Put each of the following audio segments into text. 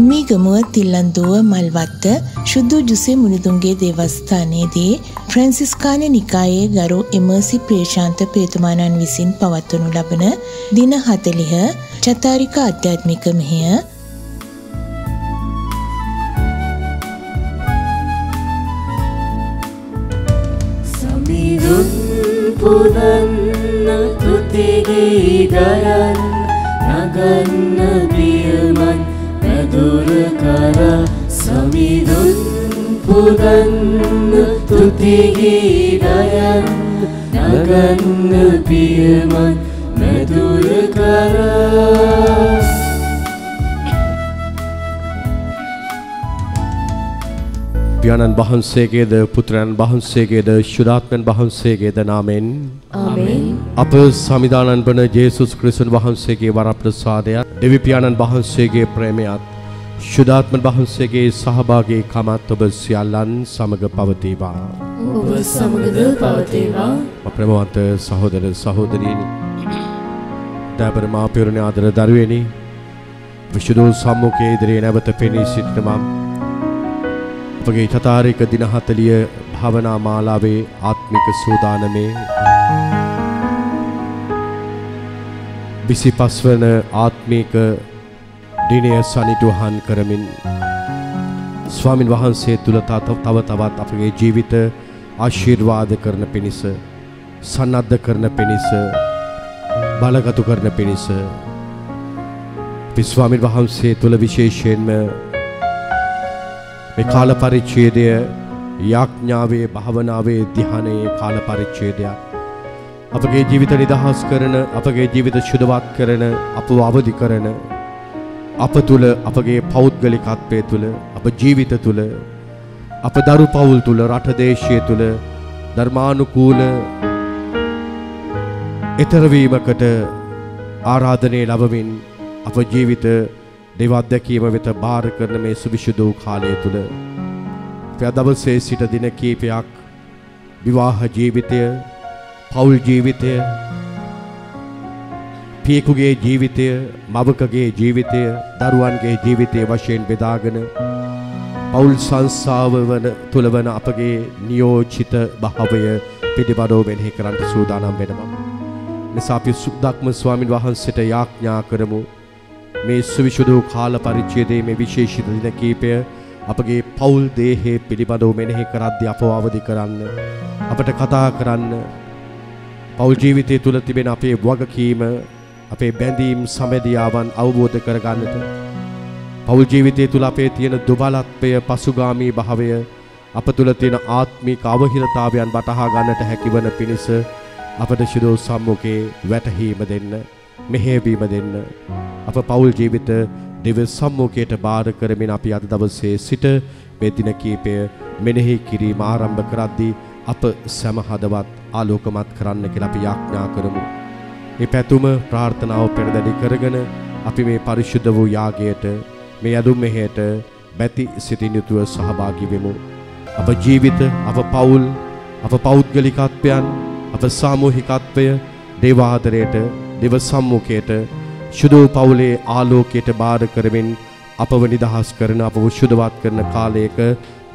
මීගමුව තිල්ලන්දුව මල්වත්ත ශුද්ධ ජුසේ මුනිදුන්ගේ දේවස්ථානයේදී ෆ්‍රැන්සිස්කාන නිකායේ ගරු එමර්සි ප්‍රේශාන්ත පේතුමානන් විසින් පවත්වනු ලබන දින හතලිහ චතාරික අධ්‍යාත්මික මෙහෙය. සමිඳුන් පුදන්න තුතිගේ ගයන් නගන්න පියමන් පැදුර කර සමිඳුන් පුදන්න තුතිගේ ගයන් නගන්න පියමන් මැදුර කරා පියාණන් වහන්සේගේද පුත්‍රයන් වහන්සේගේද ශුද්ධාත්මයන් වහන්සේගේද නාමෙන් ආමෙන්. අප සමිදානන් වන ජේසුස් ක්‍රිස්තුන් වහන්සේගේ වරප්‍රසාදයත් දෙවි පියාණන් වහන්සේගේ ප්‍රේමයත් ශුද්ධාත්මන් වහන්සේගේ සහභාගී කමත් ඔබ සියල්ලන් සමග පවතිවා. ඔබ සමගද පවතිවා ප්‍රමවන්ත සහෝදර සහෝදරීනි දෑබර මාපියවරණ ආදර දරුවෙනි විශුදු සම්මුඛයේ ඉදිරියේ නැවත පෙනී සිටින මම අපගේ චතාරික දින 40 භාවනා මාලාවේ ආත්මික සූදානමේ 25 වන ආත්මික දිනය සනිටුහන් කරමින් ස්වාමින් වහන්සේ තුල තව තවත් අපගේ ජීවිත ආශිර්වාද කරන පිණිස සන්නද්ධ කරන පිණිස බලගතු කරන පිණිස විස්වාමින් වහන්සේ තුල විශේෂයෙන්ම මේ කාල පරිච්ඡේදය යාඥාවේ භාවනාවේ ධ්‍යානයේ කාල පරිච්ඡේදයක්. අපගේ ජීවිත නිදහස් කරන අපගේ ජීවිත ශුද්ධවත් කරන අපව අවදි කරන අප තුල අපගේ පෞද්ගලිකත්වය තුල අප ජීවිත තුල අප දරු පවුල් තුල රට දේශය තුල ධර්මානුකූල එතරවීමකට ආරාධනය ලබමින් අප ජීවිත දෙව අත්දැකීම වෙත බාර කරන මේ සුවිශුද්ධ වූ කාලය තුල අපි දවසේ සිට දින කීපයක් විවාහ ජීවිතය පවුල් ජීවිතය පියෙකුගේ ජීවිතය මවකගේ ජීවිතය දරුවන්ගේ ජීවිතය වශයෙන් බෙදාගෙන පවුල් සංසාව වන තුළ වන අපගේ නියෝජිත භාවය පිළිබඳව මෙනෙහි කරන්නට සූදානම් වෙනවා. නිසා අපි සුද්දක්ම ස්වාමින් වහන්සේට යාඥා කරමු. මේ සුවිශුද්ධ කාල පරිච්ඡේදයේ මේ විශේෂිත දින කීපය අපගේ පෞල් දේහේ පිළිබඳව මෙනෙහි කරද්දී අපව අවදි කරන්න අපට කතා කරන්න පෞල් ජීවිතය තුළ තිබෙන අපේ වගකීම අපේ බැඳීම් සමැදියාවන් අවබෝධ කරගන්නට පෞල් ජීවිතය තුළ අපේ තියෙන දුබලත්වය පසුගාමී භාවය අප තුළ තියෙන ආත්මික අවහිරතාවයන් වටහා ගන්නට හැකිවන පිණිස අපට ශිරෝ සම්මුඛේ වැටහීම දෙන්න මෙහෙයවීම දෙන්න අප පෞල් ජීවිත දෙව සම්මුඛයට බාර කරමින් අපි අද දවසේ සිට මේ දින කීපය මෙනෙහි කිරීම ආරම්භ කරද්දී අප සෑම හදවත් ආලෝකමත් කරන්න කියලා අපි යාඥා කරමු. මේ පැතුම ප්‍රාර්ථනාව පෙරදැඩි කරගෙන අපි මේ පරිශුද්ධ වූ යාගයට මේ යදුම් මෙහෙයට බැති සිතින් යුතුව සහභාගී වෙමු. අප ජීවිත, අප පවුල්, අප පෞද්ගලිකත්වයන්, අප සාමූහිකත්වය දේවාදරයට, දෙව සම්මුඛයට, ශුද්ධ පවුලේ ආලෝකයට බාර කරමින් අපව නිදහස් කරන අපව ශුද්ධවත් කරන කාලයක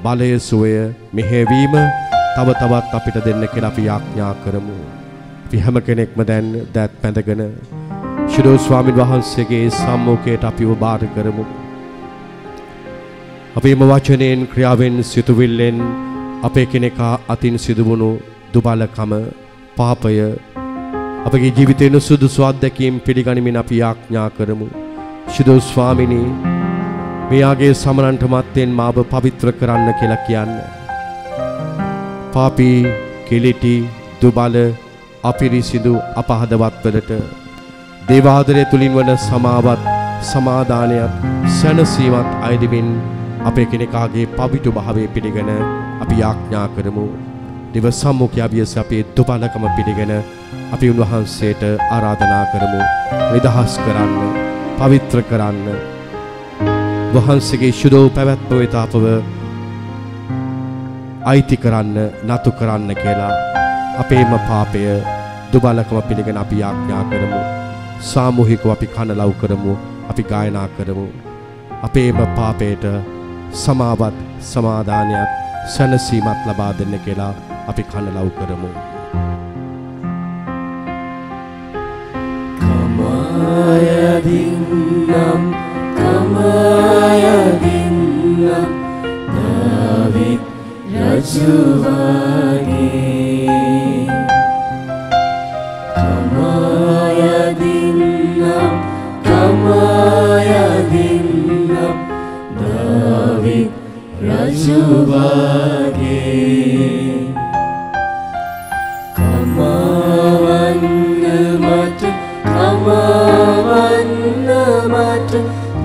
බලය සුවය මෙහෙවීම තව තවත් අපිට දෙන්න කියලා අපි යාඥා කරමු. අපි හැම කෙනෙක්ම දැන් දත් පැඳගෙන ශිරෝ ස්වාමින් වහන්සේගේ සම්මුඛයට අපිව බාර කරමු. අපේම වචනයෙන් ක්‍රියාවෙන් සිතුවිල්ලෙන් අපේ කෙනෙකා අතින් සිදුවුණු දුබලකම පාපය අපගේ ජීවිතේ නුසුදුසු අත්දැකීම් පිළිගනිමින් අපි යාඥා කරමු. ශිරෝ ස්වාමිනී මෙයාගේ සමනන්ට මත්තෙන් මාව පවිත්‍ර කරන්න කියලා කියන්න. පාපී කෙලිටි දුබල අපිරිසිදු අපහදවත්වලට දේවාදරය තුළින් වන සමාවත් සමාධානයක් සැනසීමත් අයිදිමින් අපේ කෙනෙකාගේ පවිටු භාවය පිළිගෙන අපි යාඥා කරමු. දෙව සම්මුඛය අභියස අපේ දුබලකම පිළිගෙන අපි උන්වහන්සේට ආරාධනා කරමු. නිදහස් කරන්න, පවිත්‍ර කරන්න. වහන්සේගේ ශුද්ධ පැවැත්ම වෙත අපව අයිති කරන්න, නතු කරන්න කියලා අපේම පාපය දුබලකම පිළිගෙන අපි යාඥා කරමු. සාමූහිකව අපි කන ලව් කරමු, අපි ගායනා කරමු. අපේම පාපයට සමාවත් සමාදානයක් සැනසීමත් ලබා දෙන්න කියලා අපි කනලව් කරමු. කමායදින්නම් කමායදින්නම් දවිත් රජුවගේ රජුවගේ කමාවන්න මට කමාවන්න මට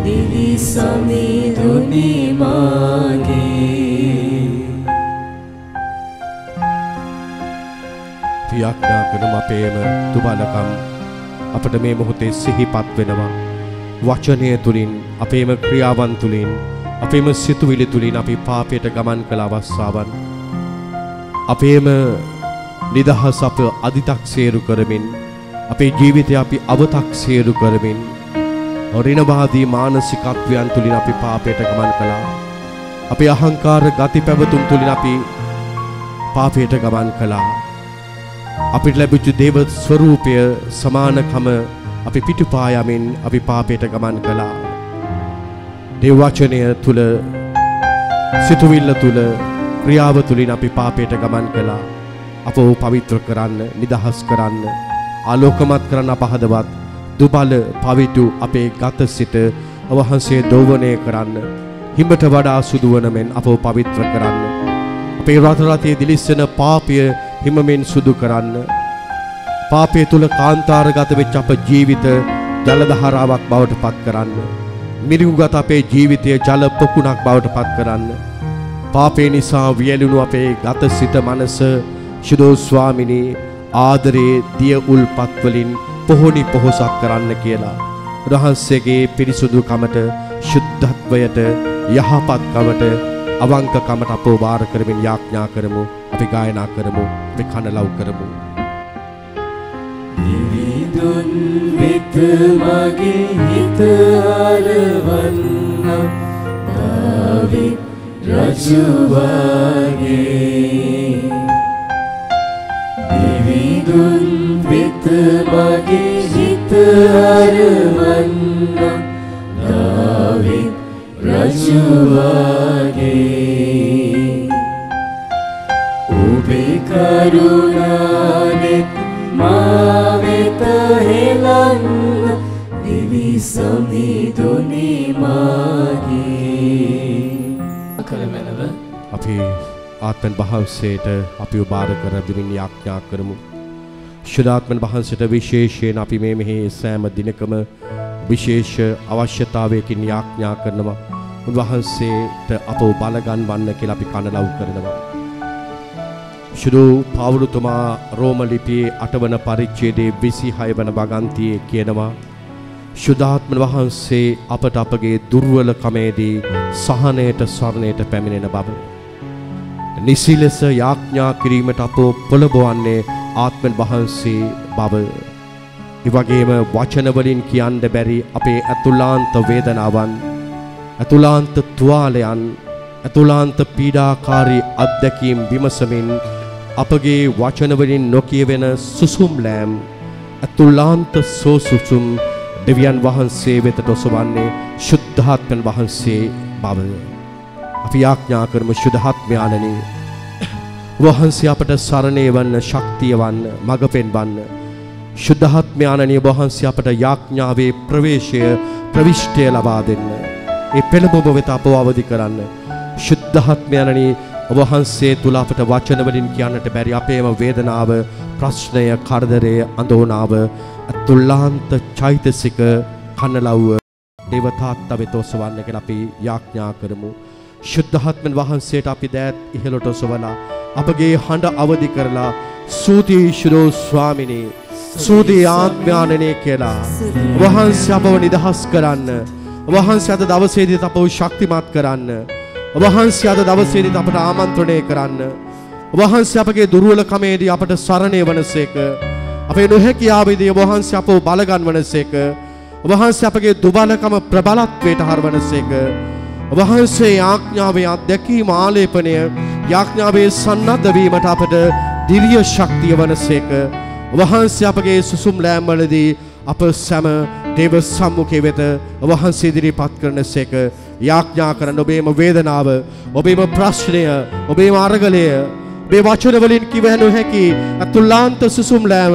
දිවි සමිඳුනි මාගේ පියක්නා කරන අපේම දුබලකම් අපට මේ මොහොතේ සිහිපත් වෙනවා. වචනය තුළින් අපේම ක්‍රියාවන් තුළින් අපේම සිතුවිලි තුළින් අපි පාපයට ගමන් කළ අවස්ථාවන්. අපේම නිදහස් අප අධිතක්සේරු කරමින් අපේ ජීවිතය අපි අවතක්සේරු කරමින් රිනවාදී මානසිකත්වයන් තුළින් අපි පාපයට ගමන් කළා. අපි අහංකාර ගති පැවතුම් තුළින් අපි පාපයට ගමන් කළා. අපිට ලැබිච්ච දේව ස්වරූපය සමානකම අපි පිටුපායමින් අපි පාපයට ගමන් කළා. දේව වචනය තුල සිතුවිල්ල තුල ක්‍රියාව තුලින් අපි පාපයට ගමන් කළා. අපව පවිත්‍ර කරන්න, නිදහස් කරන්න, ආලෝකමත් කරන්න අපහදවත් දුබල පවිතු අපේ ගත සිට අවහන්සේ දෝවනය කරන්න, හිඹට වඩා සුදුවන මෙන් අපව පවිත්‍ර කරන්න. අපේ රට රටේ දිලිස්සෙන පාපය හිමමින් සුදු කරන්න. පාපය තුල කාන්තාරගත වෙච්ච අප ජීවිත ජලධාරාවක් බවට පත් කරන්න. මිරිඟුගත අපේ ජීවිතය ජල පොකුණක් බවට පත් කරන්න. පාපේ නිසා වියලුණු අපේ ගත සිත මනස ශුදෝ ස්වාමිනී ආදරේ දිය උල්පත් වලින් පොහොනි පොහොසත් කරන්න කියලා. රහස්‍යගේ පිරිසුදුකමට ශුද්ධත්වයට යහපත්කමට අවංකකමට අපෝ වාර කරමින් යාඥා කරමු අපි ගායනා කරමු අපි කනලව් කරමු දිවිදුන් වෙත මගේ හිත අරවන්න දවිත් රජුවගේ. දිවිදුන් වෙත මගේ හිත අරවන්න දවිත් රජුවගේ. ඔබේ කරුණානෙත් මා වෙත හෙලන්න දිවි සමිඳුනි මාගේ කලමැනව අපි ආත්මන් වහන්සේට අපිව බාර කර දෙමින් යාඥා කරමු. ශුද්ධාත්මන් වහන්සේට විශේෂයෙන් අපි මේ මෙහි සෑම දිනකම විශේෂ අවශ්‍යතාවයකින් යාඥා කරනවා. උන්වහන්සේට අපව බලගන්වන්න කියලා අපි කනලව් කරනවා. ශුදු පවුලුතුමා රෝම ලිපියේ අටවන පරිච්ඡේදයේ 26 වන වගන්තියේ කියනවා ශුද්ධාත්ම වහන්සේ අපට අපගේ දුර්වලකමේදී සහනයට සරණයට පැමිණෙන බව. නිසි ලෙස යාඥා කිරීමට අප පොළඹවන්නේ ආත්මන් වහන්සේ බව. එවැගේම වචන වලින් කියන්න බැරි අපේ අතුලාන්ත වේදනාවන්, අතුලාන්ත තුවාලයන්, අතුලාන්ත පීඩාකාරී අත්දැකීම් විමසමින් අපගේ වචන වලින් නොකියවෙන සුසුම්ලෑම්, අතුලාන්ත සෝසුසුම් දෙවියන් වහන්සේ වෙතට ඔසවන්නේ ශුද්ධාත්මන් වහන්සේ බව. අපි යාඥා කරමු ශුද්ධාත්මයාණනි. වහන්සේ අපට සරණේ වන්න, ශක්තිය වන්න, මඟ පෙන්වන්න. ශුද්ධාත්මයාණනි වහන්සේ අපට යාඥාවේ ප්‍රවේශය, ප්‍රවිෂ්ඨය ලබා දෙන්න. ඒ පෙළඹොම වෙත අපව අවදි කරන්න. ශුද්ධාත්මයාණනි වහන්සේ තුල අපට වචන වලින් කියන්නට බැරි අපේම වේදනාව, ප්‍රශ්නය, කරදරය, අඳෝනාව අතුල්ලාන්ත චෛතසික කන්නලව්ව දේවතාත්ත වෙත ඔසවන්න කියලා අපි යාඥා කරමු. ශුද්ධාත්මන් වහන්සේට අපි දෑත් ඉහළට ඔසවලා අපගේ හඬ අවදි කරලා සූතියි ශිරෝ ස්වාමිනී සූතියි ආත්මයානනේ කියලා වහන්සේ අපව නිදහස් කරන්න වහන්සේ අද දවසේදීත් අපව ශක්තිමත් කරන්න වහන්සේ අද දවසේදීත් අපට ආමන්ත්‍රණය කරන්න වහන්සේ අපගේ දුර්වලකමේදී අපට සරණය වනසේක අපේ නොහැකියාවේදී වහන්සේ අපව බලගන්වනසේක ඔබ වහන්සේ අපගේ දුබලකම ප්‍රබලත්වයට හරවනසේක. ඔබ වහන්සේ යාඥාවේ අත්දැකීම ආලේපනය යාඥාවේ සන්නද්ධ වීමට අපට දිව්‍ය ශක්තිය වනසේක. ඔබ වහන්සේ අපගේ සුසුම් ලෑම්වලදී අප සැම දේව සම්මුඛයේ වෙත ඔබ වහන්සේ ඉදිරිපත් කරනසේක. යාඥා කරන ඔබේම වේදනාව, ඔබේම ප්‍රශ්නය, ඔබේම අරගලය, ඔබේ වචන වලින් කිව නොහැකි අතුලාන්ත සුසුම් ලෑම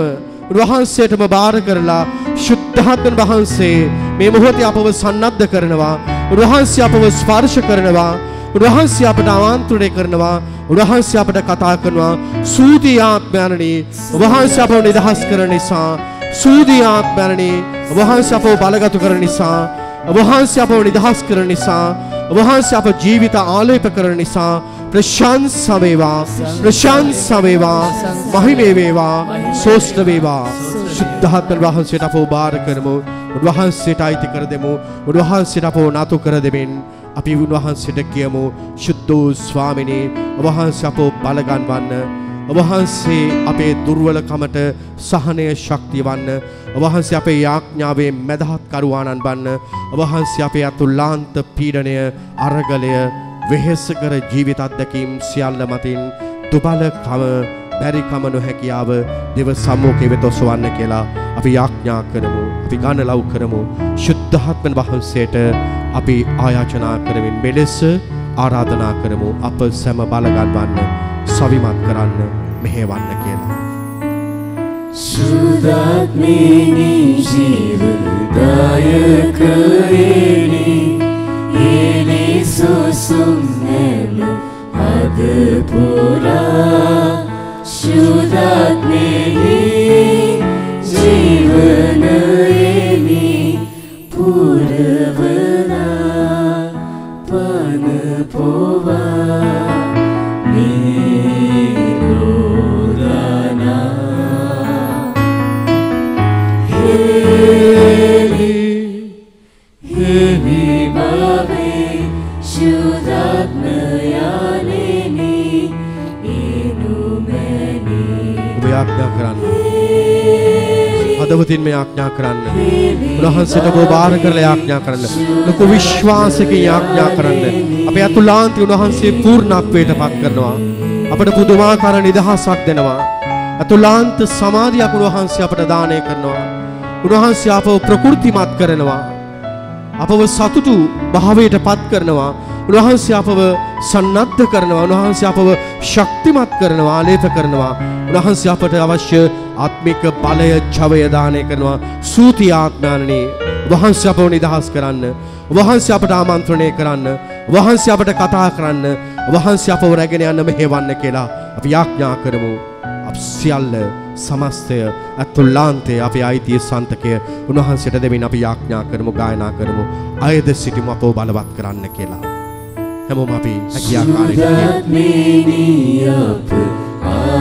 උන්වහන්සේටම බාර කරලා ශුද්ධාත්මන් වහන්සේ මේ මොහොතේ අපව සන්නද්ධ කරනවා. උන්වහන්සේ අපව ස්පර්ශ කරනවා. උන්වහන්සේ අපට ආමන්ත්‍රණය කරනවා. උන්වහන්සේ අපට කතා කරනවා. සූදී ආත්මයන්නි, උන්වහන්සේ අපව නිදහස් කරන නිසා, සූදී ආත්මයන්නි, උන්වහන්සේ අපව බලගතු කරන නිසා, උන්වහන්සේ අපව නිදහස් කරන නිසා, උන්වහන්සේ අප ජීවිත ආලේප කරන නිසා ප්‍රශංසා වේවා ප්‍රශංසා වේවා මහිමේ වේවා සෝස්ත වේවා. සුද්ධාත්ම වහන්සේට අපව බාර කරමු. උන්වහන්සේට අයිති කර දෙමු. උන්වහන්සේට අපව නතු කර දෙමින් අපි උන්වහන්සේට කියමු ශුද්ධ වූ ස්වාමිනේ වහන්සේ අපව බලගන්වන්න ඔබහන්සේ අපේ දුර්වලකමට සහනය ශක්තිය වන්න. ඔබහන්සේ අපේ යාඥාවේ මැදහත් කරුවාණන් වන්න. ඔබහන්සේ අපේ අතුල්ලාන්ත පීඩනය අරගලය වෙහෙසකර ජීවිත අත්දැකීම් සියල්ල මතින් දුබලකම බැරිකම නොහැකියාව දෙව සම්මුඛයේ වෙත ඔසවන්න කියලා අපි යාඥා කරමු. අපි ගන්න ලව් කරමු. ශුද්ධාත්මන් වහන්සේට අපි ආයාචනා කරමින් මෙලෙස ආරාධනා කරමු. අප සැම බලගන්වන්න. සවිමත් කරන්න මෙහෙවන්න කියලා. සුදාත්මිනී ජීවදායකයනි එලි සුසුම් නැම අද පුරා සුදාත්මිනී ජීවනයනි පුරවනා පන පොවා ඔබ යාඥා කරන්න. හදවතින් මේ යාඥා කරන්න. උන්වහන්සේට ඔබ බාර කරලා යාඥා කරන්න. ලොකු විශ්වාසකින් යාඥා කරන්න. අපේ අතුලාන්ති උන්වහන්සේ පූර්ණත්වයට පත් කරනවා. අපට පුදුමාකාර නිදහසක් දෙනවා. අතුලාන්ත සමාධියක් උන්වහන්සේ අපට දානය කරනවා. උන්වහන්සේ අපව ප්‍රකෘතිමත් කරනවා. අපව සතුටු භාවයට පත් කරනවා. උන්වහන්සේ අපව සන්නද්ධ කරනවා. උන්වහන්සේ අපව ශක්තිමත් කරනවා ආලේප කරනවා. උන්වහන්සේ අපට අවශ්‍ය ආත්මික බලය ජවය දානය කරනවා. සූති ආත්මයන්නි වහන්සේ අපව නිදහස් කරන්න. වහන්සේ අපට ආමන්ත්‍රණය කරන්න. වහන්සේ අපට කතා කරන්න. වහන්සේ අපව රැගෙන යන්න මෙහෙවන්න කියලා අපි යාඥා කරමු. අප සියල්ල සමස්තය ඇතුල්ලාන්තේ අපේ අයිතිය සන්තකය උන්වහන්සේට දෙමින් අපි යාඥා කරමු ගායනා කරමු. අයද සිටිමු අපව බලවත් කරන්න කියලා. හැමෝම අපි හැකියාකාරී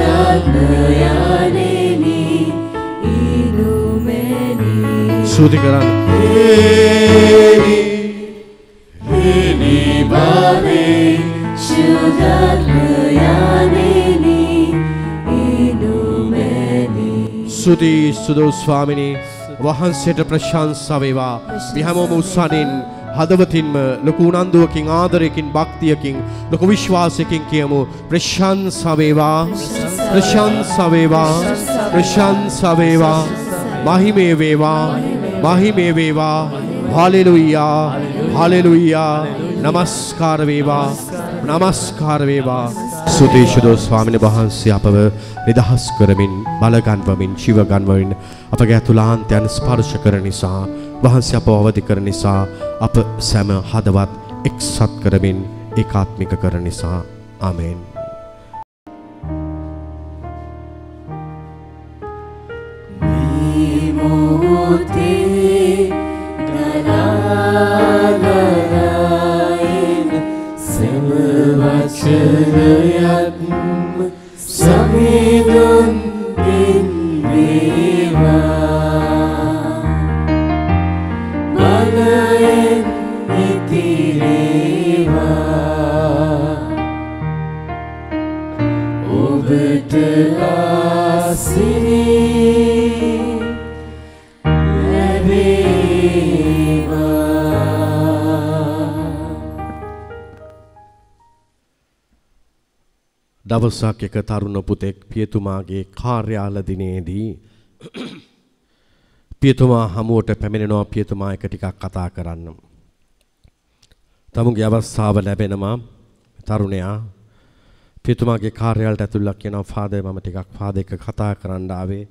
ශුද්ධාත්මයානෙනි ඉනුමැනි. සූති කරන්න. හෙලි බවේ ශුද්ධාත්මයානෙනි ඉනුමැනි. සුති සුදු ස්වාමිනී වහන්සේට ප්‍රශංසා වේවා. අපි හැමෝම උත්සාහයෙන් හදවතින්ම ලොකු උනන්දුවකින් ආදරයකින් භක්තියකින් ලොකු විශ්වාසයකින් කියමු. ප්‍රශංසා වේවා ප්‍රශංසා වේවා ප්‍රශංසා වේවා මහිමේ වේවා මහිමේ වේවා හාලෙලුයා හාලෙලුයා නමස්කාර වේවා නමස්කාර වේවා සුදේශදෝ ස්වාමීන් වහන්සේ අපව නිදහස් කරමින් බලගන්වමින් ජීව ගන්වමින් අපගේ අතුලාන්තයන් ස්පර්ශ කරන නිසා වහන්සේ අපව අවදි කරන නිසා අප සැම හදවත් එක්සත් කරමින් ඒකාත්මික කරන නිසා. ආමෙන්. දවසක් එක තරුණ පුතෙක් පියතුමාගේ කාර්යාල දිනේදී පියතුමා හමුවට පැමිණෙනවා පියතුමා එක ටිකක් කතා කරන්න. තමුන්ගේ අවස්ථාව ලැබෙනවා තරුණයා පියතුමාගේ කාර්යාලයට ඇතුළක් කියනවා ෆාදර් මම ටිකක් ෆාදර් එක්ක කතා කරන්න ආවේ.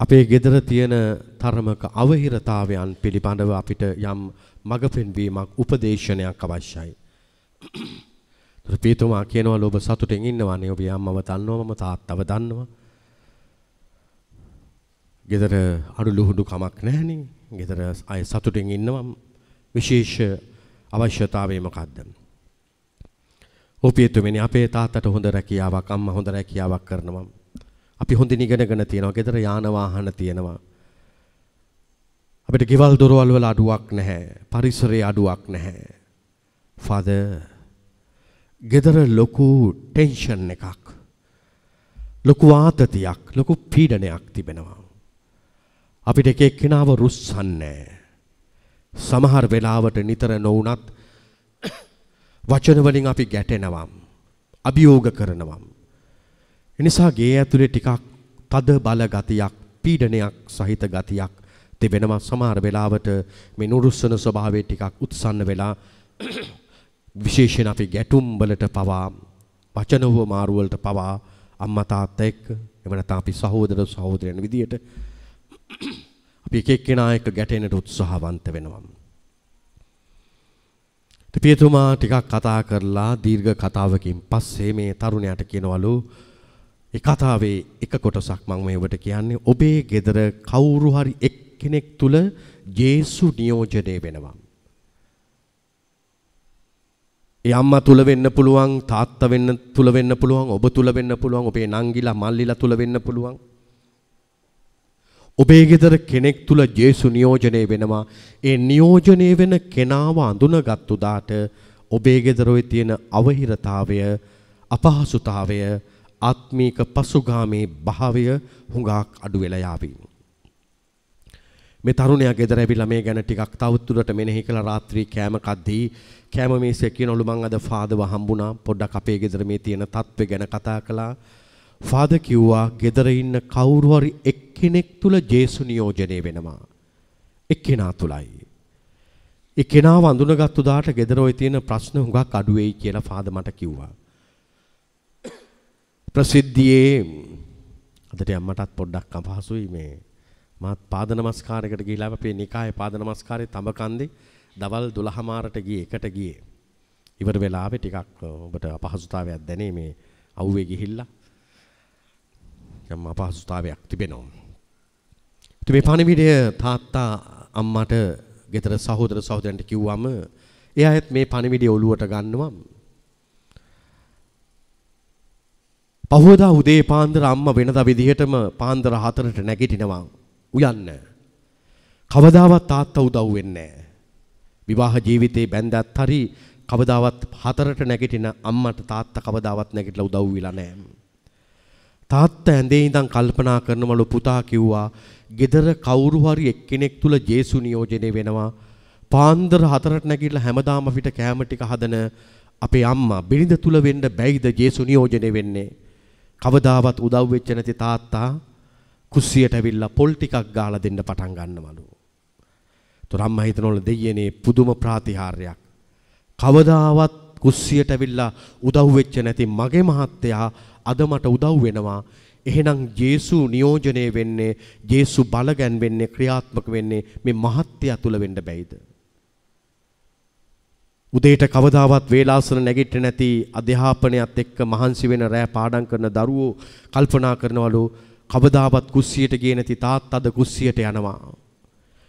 අපේ ගෙදර තියෙන තරමක අවහිරතාවයන් පිළිබඳව අපිට යම් මඟ පෙන්වීමක් උපදේශනයක් අවශ්‍යයි. ඒතර පියතුමා කියනවා ඔබ සතුටින් ඉන්නවානේ ඔබ අම්මව දන්නවා මම තාත්තව දන්නවා. ගෙදර අඩු ලුහුඩු කමක් නැහනේ. ගෙදර අය සතුටින් ඉන්නවා. විශේෂ අවශ්‍යතාවය මොකද්ද? ඔපියතුමනි අපේ තාත්තට හොඳ රැකියාවක් අම්මා හොඳ රැකියාවක් කරනවා. අපි හොඳින් ඉගෙනගෙන තියෙනවා. ගෙදර යාන වාහන තියෙනවා. අපිට ගෙවල් දොරවල් වල අඩුවක් නැහැ. පරිසරයේ අඩුවක් නැහැ. ෆාදර් ගෙදර ලොකු ටෙන්ෂන් එකක්. ලොකු ආතතියක්, ලොකු පීඩනයක් තිබෙනවා. අපිට එක එක්කෙනාව රුස්සන්නේ සමහර වෙලාවට නිතර නොවුනත් වචන වලින් අපි ගැටෙනවා. අභියෝග කරනවා. එනිසා ගේ ඇතුලේ ටිකක් තද බල ගතියක්, පීඩනයක් සහිත ගතියක් තිබෙනවා. සමහර වෙලාවට මේ නුරුස්සන ස්වභාවය ටිකක් උත්සන්න වෙලා විශේෂයෙන් අපි ගැටුම් වලට පවා වචනව මාරු වලට පවා අම්මා තාත්තා එක්ක එහෙම නැත්නම් අපි සහෝදර සහෝදරයන් විදියට අපි එක එක්කෙනා එක්ක ගැටෙන්නට උත්සාහවන්ත වෙනවා. පියතුමා ටිකක් කතා කරලා දීර්ඝ කතාවකින් පස්සේ මේ තරුණයාට කියනවලු ඒ කතාවේ එක කොටසක් මම මේ ඔබට කියන්නේ ඔබේ ගෙදර කවුරු හරි එක්කෙනෙක් තුල ජේසු නියෝජනය වෙනවා. ඒ අම්මා තුල වෙන්න පුළුවන් තාත්තා වෙන්න තුල වෙන්න පුළුවන් ඔබ තුල වෙන්න පුළුවන් ඔබේ නංගිලා මල්ලිලා තුල වෙන්න පුළුවන්. ඔබේ ගෙදර කෙනෙක් තුල ජේසු නියෝජනය වෙනවා. ඒ නියෝජනය වෙන කෙනාව අඳුනගත්තු දාට ඔබේ ගෙදර ඔය තියෙන අවහිරතාවය අපහසුතාවය ආත්මීක පසුගාමී භාවය හුඟක් අඩු වෙලා යාවි මේ තරුණයා ගෙදර ඇවිල්ලා මේ ගැන ටිකක් තවදුරට මෙනෙහි කළා. රාත්‍රී කෑම කද්දී කෑම මේසේ කියනවලු මං අද ෆාදර්ව හම්බුණා. පොඩ්ඩක් අපේ ගෙදර මේ තියෙන තත්ත්වය ගැන කතා කළා. ෆාදර් කිව්වා ගෙදර ඉන්න කවුරු හරි එක්කෙනෙක් තුල ජේසු නියෝජනය වෙනවා. එක්කෙනා තුලයි. එක්කෙනාව අඳුනගත්තු දාට ගෙදර ඔය තියෙන ප්‍රශ්න හුඟක් අඩු වෙයි කියලා ෆාදර් මට කිව්වා. ප්‍රසිද්ධියේ අදට අම්මටත් පොඩ්ඩක් අපහසුයි මේ මාත් පාද නමස්කාරයකට ගිහිලා අපේ නිකායේ පාද නමස්කාරයේ තඹකන්දේ දවල් 12 මාරට ගියේ එකට ගියේ. ඉවර වෙලාවේ ටිකක් ඔබට අපහසුතාවයක් දැනේ මේ අවුවේ ගිහිල්ලා. යම් අපහසුතාවයක් තිබෙනවා. ඉතින් මේ පණිවිඩය තාත්තා අම්මට ගෙදර සහෝදර සහෝදරයන්ට කිව්වම එයාත් මේ පණිවිඩය ඔලුවට ගන්නවා. පහවදා උදේ පාන්දර අම්මා වෙනදා විදිහටම පාන්දර 4ට නැගිටිනවා. උයන්න. කවදාවත් තාත්තා උදව් වෙන්නේ නැහැ. විවාහ ජීවිතේ බැඳගත් හරි කවදාවත් හතරට නැගිටින අම්මට තාත්තා කවදාවත් නැගිටලා උදව් වෙලා නැහැ. තාත්තා ඇඳේ ඉඳන් කල්පනා කරනවලු පුතා කිව්වා gedara කවුරු හරි එක්කෙනෙක් තුල ජේසු නියෝජනය වෙනවා. පාන්දර හතරට නැගිටලා හැමදාම අපිට කෑම ටික හදන අපේ අම්මා බිරිඳ තුල වෙන්න බැයිද ජේසු නියෝජනය වෙන්නේ? කවදාවත් උදව් වෙච්ච නැති තාත්තා කුස්සියට ඇවිල්ලා පොල් ටිකක් ගාලා දෙන්න පටන් ගන්නවලු. තොර අම්මා හිතනවලු දෙයියනේ පුදුම ප්‍රාතිහාර්යයක්. කවදාවත් කුස්සියට ඇවිල්ලා උදව් වෙච්ච නැති මගේ මහත්තයා අද මට උදව් වෙනවා. එහෙනම් ජේසු නියෝජනය වෙන්නේ ජේසු බලගැන් වෙන්නේ ක්‍රියාත්මක වෙන්නේ මේ මහත්ය තුල වෙන්න බැයිද? උදේට කවදාවත් වේලාසන නැගිට නැති අධ්‍යාපනයත් එක්ක මහන්සි වෙන රෑ පාඩම් කරන දරුවෝ කල්පනා කරනවලු කවදාවත් කුස්සියට ගියේ නැති තාත්තද කුස්සියට යනවා.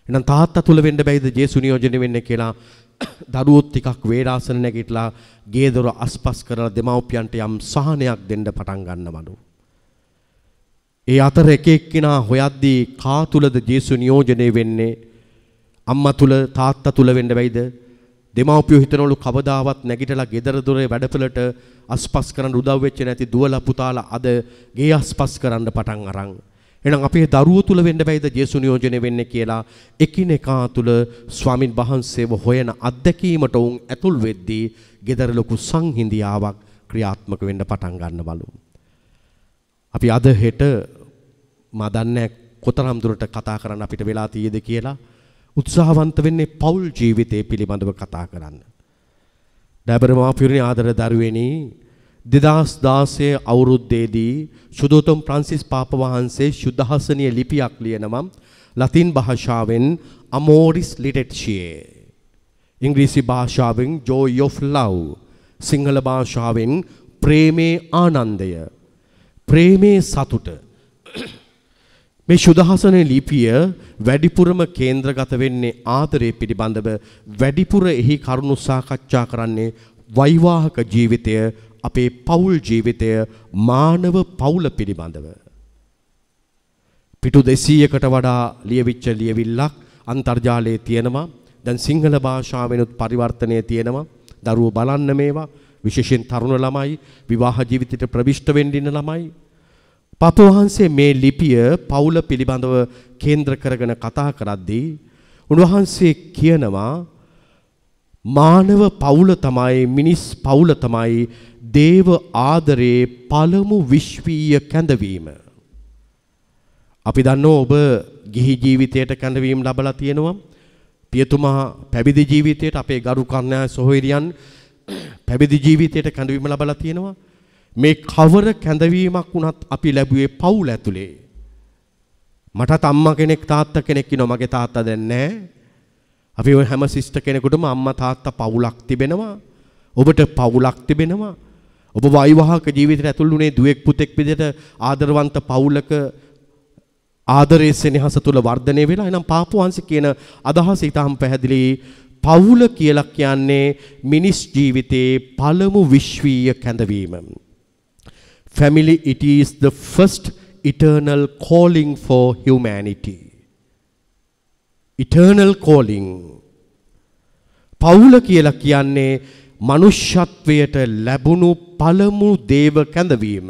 එහෙනම් තාත්තා තුල වෙන්න බැයිද ජේසු නියෝජනය වෙන්නේ කියලා දරුවොත් ටිකක් වේලාසන නැගිටලා ගේ දොර අස්පස් කරලා දෙමව්පියන්ට යම් සහනයක් දෙන්න පටන් ගන්නවලු. ඒ අතර එක එක්කිනා හොයද්දී කා තුලද ජේසු නියෝජනය වෙන්නේ අම්මා තුල තාත්තා තුල වෙන්න බැයිද දෙමව්පියෝ හිතනවලු කවදාවත් නැගිටලා ගෙදර දොරේ වැඩපළට අස්පස් කරන්න උදව් වෙච්ච නැති දුවලා පුතාලා අද ගේ අස්පස් කරන්න පටන් අරන් එහෙනම් අපේ දරුවෝ තුල වෙන්න බැයිද ජේසු නියෝජනය වෙන්නේ කියලා එකිනෙකා තුල ස්වාමින් වහන්සේව හොයන අත්දැකීමට උන් ඇතුල් වෙද්දී gedara ලොකු සංහිඳියාවක් ක්‍රියාත්මක වෙන්න පටන් ගන්නවලු. අපි අද හෙට මා දන්නේ කොතරම් දුරට කතා කරන්න අපිට වෙලා තියෙද කියලා උත්සාහවන්ත වෙන්නේ පෞල් ජීවිතය පිළිබඳව කතා කරන්න. ඩැබර මාපියුරනි ආදර දරුවෙනි 2016 අවුරුද්දේදී සුදෝතම් ප්‍රාන්සිස් පාප වහන්සේ සුද්ධහසනීය ලිපියක් ලියනවා ලතින් භාෂාවෙන් අමෝරිස් ලිටෙට්ෂියේ ඉංග්‍රීසි භාෂාවෙන් joy of love සිංහල භාෂාවෙන් ප්‍රේමේ ආනන්දය. ප්‍රේමේ සතුට. මේ සුදහසන ලිපිය වැඩිපුරම කේන්ද්‍රගත වෙන්නේ ආදරය පිළිබඳව වැඩිපුර එහි කරුණු සාකච්ඡා කරන්නේ වෛවාහක ජීවිතය අපේ පවුල් ජීවිතය මානව පවුල පිළිබඳව. පිටු 200කට වඩා ලියවිච්ච ලියවිල්ලක් අන්තර්ජාලයේ තියෙනවා. දැන් සිංහල භාෂාවෙනුත් පරිවර්තනය තියෙනවා. දරුවෝ බලන්න මේවා. විශේෂයෙන් තරුණ ළමයි විවාහ ජීවිතයට ප්‍රවිෂ්ඨ වෙන්න ඉන්න ළමයි පප වහන්සේ මේ ලිපිය පවුල පිළිබඳව කේන්ද්‍ර කරගෙන කතා කරද්දී උන්වහන්සේ කියනවා මානව පවුල තමයි මිනිස් පවුල තමයි දේව ආදරේ පළමු විශ්වීය කැඳවීම. අපි දන්නවා ඔබ ගිහි ජීවිතයට කැඳවීම ලබලා තියෙනවා. පියතුමා පැවිදි ජීවිතයට අපේ ගරු කන්‍යා සොහොයුරියන් පැවිදි ජීවිතයට කැඳවීම ලබලා තියෙනවා. මේ කවර කැඳවීමක් වුණත් අපි ලැබුවේ පවුල ඇතුලේ. මටත් අම්මා කෙනෙක් තාත්තා කෙනෙක් ඉන්නවා මගේ තාත්තා දැන් නැහැ. අපි ඔය හැම සිස්ටර් කෙනෙකුටම අම්මා තාත්තා පවුලක් තිබෙනවා. ඔබට පවුලක් තිබෙනවා. ඔබ වෛවාහික ජීවිතයට ඇතුළු වුණේ දුවෙක් පුතෙක් විදිහට ආදරවන්ත පවුලක ආදරයේ සෙනෙහස තුල වර්ධනය වෙලා එනම් පාපවංශ කියන අදහස ඊටම පැහැදිලි පවුල කියලා කියන්නේ මිනිස් ජීවිතයේ පළමු විශ්වීය කැඳවීම. Family it is the first eternal calling for humanity. Eternal calling. පවුල කියලා කියන්නේ මනුෂ්‍යත්වයට ලැබුණු පළමු දේව කැඳවීම.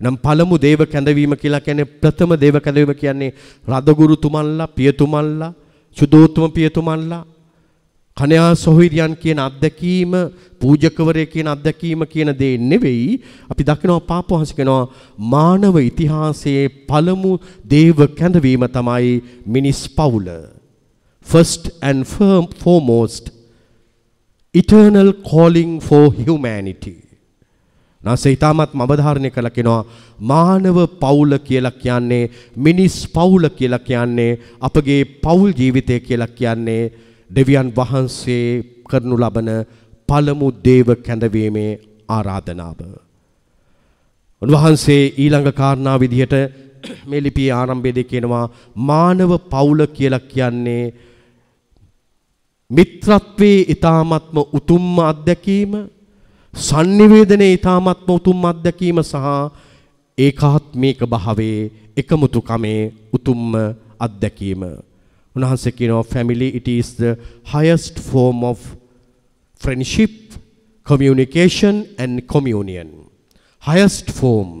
නම් පළමු දේව කැඳවීම කියලා කියන්නේ ප්‍රථම දේව කැඳවීම කියන්නේ රදගුරු තුමන්ලා පියතුමන්ලා සුදෝත්තම පියතුමන්ලා කණයා සොහිරියන් කියන අත්දැකීම පූජකවරය කියන අත්දැකීම කියන දේ නෙවෙයි. අපි දකිනවා පාපවහන්ස කියනවා මානව ඉතිහාසයේ පළමු දේව කැඳවීම තමයි මිනිස් පවුල. First and foremost eternal calling for humanity. නාසේ ඊටමත් අවධාරණය කළා කියනවා මානව පවුල කියලා කියන්නේ මිනිස් පවුල කියලා කියන්නේ අපගේ පවුල් ජීවිතය කියලා කියන්නේ දෙවියන් වහන්සේ කරනු ලබන පළමු දේව කැඳවීමේ ආරාධනාව. උන්වහන්සේ ඊළඟ කාරණා විදිහට මේ ලිපියේ ආරම්භයේදී කියනවා මානව පවුල කියලා කියන්නේ මිත්‍රත්වයේ ඊ타මත්ම උතුම්ම අත්දැකීම sannivedanaye ඊ타මත්ම උතුම් අත්දැකීම සහ ඒකාත්මික භාවයේ එකමුතුකමේ උතුම්ම අත්දැකීම උන්වහන්සේ කියනවා family it is the highest form of friendship communication and communion. Highest form.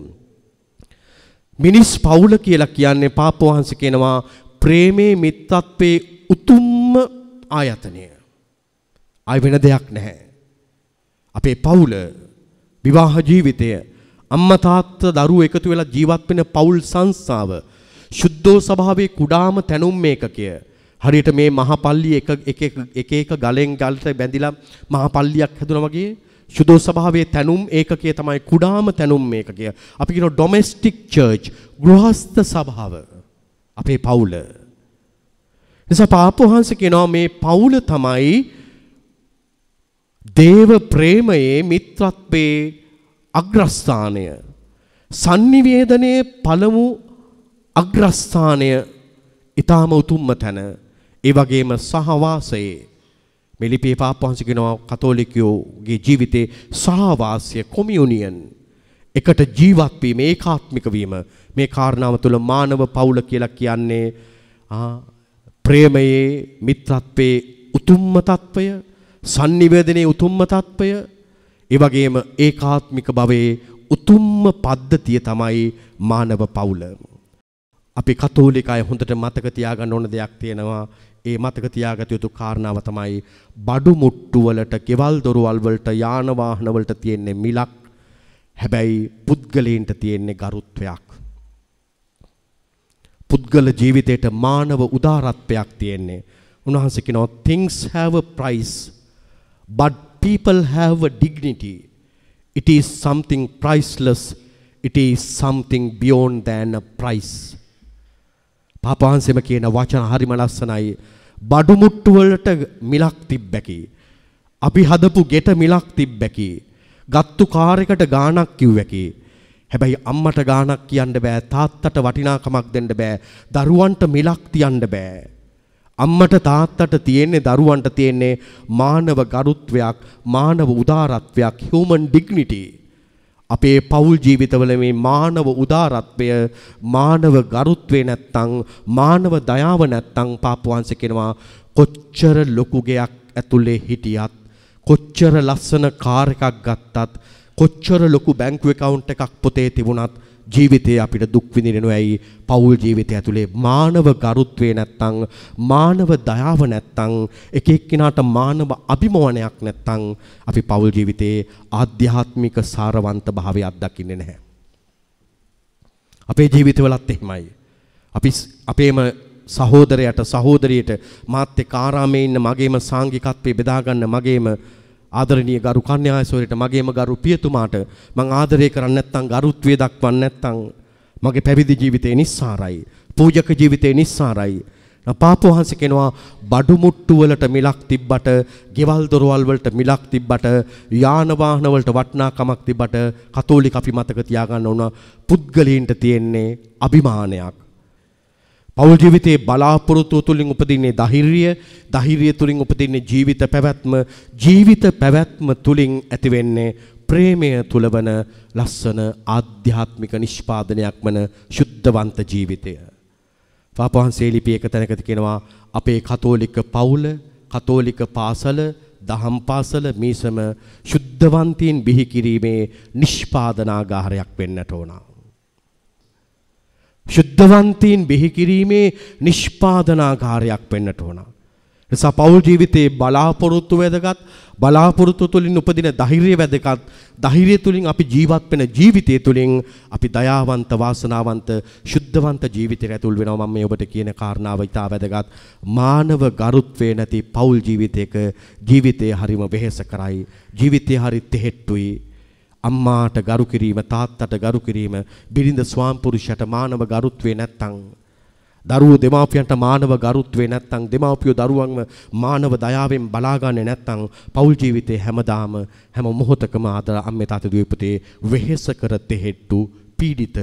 මිනිස් පවුල කියලා කියන්නේ පාප වහන්සේ කියනවා ප්‍රේමේ මිත්‍රත්වයේ උතුම්ම ආයතනය. ආය වෙන දෙයක් නැහැ. අපේ පවුල විවාහ ජීවිතය අම්මා තාත්තා දරුවෝ එකතු වෙලා ජීවත් වෙන පවුල් සංස්ථාව ශුද්ධෝ ස්වභාවයේ කුඩාම තැනුම් මේකකය. හරියට මේ මහපල්ලි එක එක එක එක ගලෙන් ගලට බැඳිලා මහපල්ලියක් හැදුනා වගේ ශුද්ධෝ ස්වභාවයේ තැනුම් ඒකකය තමයි කුඩාම තැනුම් මේකකය. අපි කියන ඩොමෙස්ටික් චර්ච් ගෘහස්ත සභාව අපේ පවුල. නිසා පාපවහන්ස කියනවා මේ පවුල තමයි දේව ප්‍රේමයේ මිත්‍රත්වයේ අග්‍රස්ථානය. sannivedanයේ පළමු අග්‍රස්ථානය ඊටාම උතුම්ම තැන. ඒ වගේම සහවාසයේ. මේ ලිපියේ පාපවංශ කියනවා කතෝලිකයෝගේ ජීවිතේ සහවාසය කොමියුනියන්. එකට ජීවත් වීම ඒකාත්මික වීම. මේ කාරණාව තුළ මානව පවුල කියලා කියන්නේ ප්‍රේමයේ මිත්‍රත්වයේ උතුම්ම తত্ত্বය sannivedanයේ උතුම්ම తত্ত্বය ඒ වගේම ඒකාත්මික භවයේ උතුම්ම පද්ධතිය තමයි මානව පවුල. අපි කතෝලික අය හොඳට මතක තියාගන්න ඕන දෙයක් තියෙනවා. ඒ මතක තියාගත යුතු කාරණාව තමයි බඩු මුට්ටු වලට, ගෙවල් දොරවල් වලට, යාන වාහන වලට තියෙන මිලක්. හැබැයි පුද්ගලයන්ට තියෙන්නේ ගරුත්වයක්. පුද්ගල ජීවිතයට මානව උදාරත්වයක් තියෙන්නේ. උන්වහන්සේ කියනවා things have a price but people have a dignity. It is something priceless. It is something beyond than a price. පාපවහන්සේම කියන වචන හරිම ලස්සනයි. බඩු මුට්ටු වලට මිලක් තිබ්බැකි. අපි හදපු ගෙට මිලක් තිබ්බැකි. ගත්තු කාර් එකට ගාණක් කිව්වැකි. හැබැයි අම්මට ගාණක් කියන්න බෑ තාත්තට වටිනාකමක් දෙන්න බෑ දරුවන්ට මිලක් තියන්න බෑ අම්මට තාත්තට තියෙන්නේ දරුවන්ට තියෙන්නේ මානව ගරුත්වයක් මානව උදාරත්වයක් human dignity අපේ පෞල් ජීවිතවල මේ මානව උදාරත්වය මානව ගරුත්වේ නැත්තම් මානව දයාව නැත්තම් පාපවංශ කියනවා කොච්චර ලොකු ගයක් ඇතුලේ හිටියත් කොච්චර ලස්සන කාර් එකක් ගත්තත් කොච්චර ලොකු බැංකු account එකක් පොතේ තිබුණත් ජීවිතේ අපිට දුක් විඳිනව ඇයි පෞල් ජීවිතය ඇතුලේ මානව ගරුත්වේ නැත්තම් මානව දයාව නැත්තම් එක එක්කිනාට මානව අභිමෝහනයක් නැත්තම් අපි පෞල් ජීවිතේ ආධ්‍යාත්මික සාරවන්ත භාවය අත්දකින්නේ නැහැ. අපේ ජීවිතවලත් එහෙමයි. අපි අපේම සහෝදරයට සහෝදරියට මාත් එක්ක ආරාමේ ඉන්න මගේම සාංගිකත්වේ බෙදා ගන්න මගේම ආදරණීය ගරු කන්‍යායසෝරිට මගේම ගරු පියතුමාට මං ආදරය කරන්නේ නැත්නම් ගරුත්වය දක්වන්නේ නැත්නම් මගේ පැවිදි ජීවිතේ නිස්සාරයි. පූජක ජීවිතේ නිස්සාරයි. පාප වහන්සේ කෙනවා බඩු මුට්ටු වලට මිලක් තිබ්බට, ගෙවල් දොරවල් වලට මිලක් තිබ්බට, යාන වාහන වලට වටිනාකමක් තිබ්බට කතෝලික අපි මතක තියාගන්න ඕන පුද්ගලයන්ට තියෙන්නේ අභිමානයක්. පෞල් ජීවිතයේ බලාපොරොත්තු තුලින් උපදින්නේ ධෛර්යය, ධෛර්යය තුලින් උපදින්නේ ජීවිත පැවැත්ම, ජීවිත පැවැත්ම තුලින් ඇතිවෙන්නේ ප්‍රේමය තුලවන ලස්සන ආධ්‍යාත්මික නිෂ්පාදනයක් වන ශුද්ධවන්ත ජීවිතය. පාපවහන්සේ ලිපි එක තැනකදී කියනවා අපේ කතෝලික පවුල, කතෝලික පාසල, දහම් පාසල මේසම ශුද්ධවන්තීන් බිහි කිරීමේ නිෂ්පාදනාගාරයක් වෙන්නට ඕනා. ශුද්ධවන්තීන් බිහි කිරීමේ නිෂ්පාදනාකාරයක් වෙන්නට ඕන. නිසා පෞල් ජීවිතයේ බලාපොරොත්තු වැදගත් බලාපොරොත්තු තුලින් උපදින ධෛර්යය වැදගත් ධෛර්යය තුලින් අපි ජීවත් වෙන ජීවිතය තුලින් අපි දයාවන්ත වාසනාවන්ත ශුද්ධවන්ත ජීවිතයකට ඇතුල් වෙනවා මම මේ ඔබට කියන කාරණාව ඉතා වැදගත් මානව ගරුත්වේ නැති පෞල් ජීවිතයක ජීවිතය හරිම වෙහෙස කරයි ජීවිතය හරි තෙහෙට්ටුයි අම්මාට ගරු කිරීම තාත්තට ගරු කිරීම බිරිඳ ස්වාම්පුරුෂයට මානව ගරුත්වේ නැත්තම් දරුවෝ දෙමාපියන්ට මානව ගරුත්වේ නැත්තම් දෙමාපියෝ දරුවන්ව මානව දයාවෙන් බලාගන්නේ නැත්තම් පෞල් ජීවිතේ හැමදාම හැම මොහොතකම ආදර අම්මේ තාත්තේ දුවේ පුතේ වෙහෙස කර තෙහෙට්ටු පීඩිත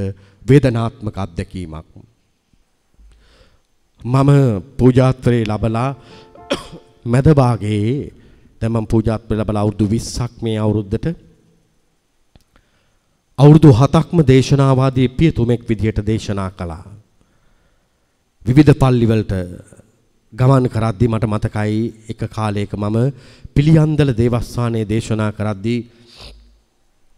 වේදනාත්මක අත්දැකීමක්. මම පූජාත්වරේ ලබලා මැද භාගයේ දැන් මම පූජාත්වරේ ලබලා අවුරුදු 20ක් මේ අවුරුද්දට අවුරුදු 7ක්ම දේශනාවාදී පියතුමෙක් විදියට දේශනා කළා. විවිධ පල්ලිවලට ගමන් කරද්දී මට මතකයි එක කාලයක මම පිළියන්දල දේවස්ථානයේ දේශනා කරද්දී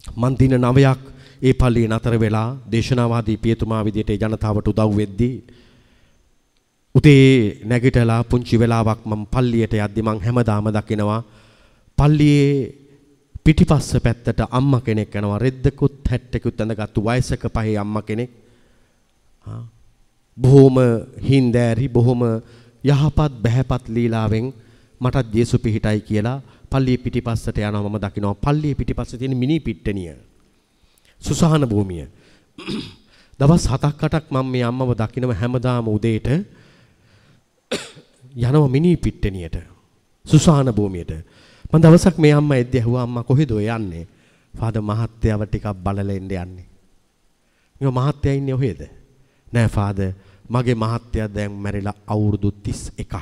මන් දින 9ක් ඒ පල්ලියේ නතර වෙලා දේශනාවාදී පියතුමා විදියට ජනතාවට උදව් වෙද්දී උදේ නැගිටලා පුංචි වෙලාවක් මම පල්ලියට යද්දී මං හැමදාම දකිනවා පල්ලියේ පිටිපස්ස පැත්තට අම්මා කෙනෙක් යනවා රෙද්දකුත් හැට්ටකුත් ඇඳගත්තු වයසක පහේ අම්මා කෙනෙක්. බොහොම හින්දෑරි බොහොම යහපත් බහැපත් ලීලාවෙන් මටත් ජේසු පිහිටයි කියලා පල්ලිය පිටිපස්සට යනවා මම දකිනවා. පල්ලිය පිටිපස්සේ තියෙන මිනි පිට්ටනිය සුසහන භූමිය. දවස් 7ක් 8ක් මම මේ අම්මව දකිනව හැමදාම උදේට යනවා මිනි පිට්ටනියට සුසහන භූමියට. මම දවසක් මේ අම්මා එද්දි ඇහුවා අම්මා කොහෙද ඔය යන්නේ? ෆාදර් මහත්තයාව ටිකක් බලලා එන්න යන්නේ. මම මහත්තයා ඉන්නේ ඔහෙද? නෑ ෆාදර් මගේ මහත්තයා දැන් මැරිලා අවුරුදු 31ක්.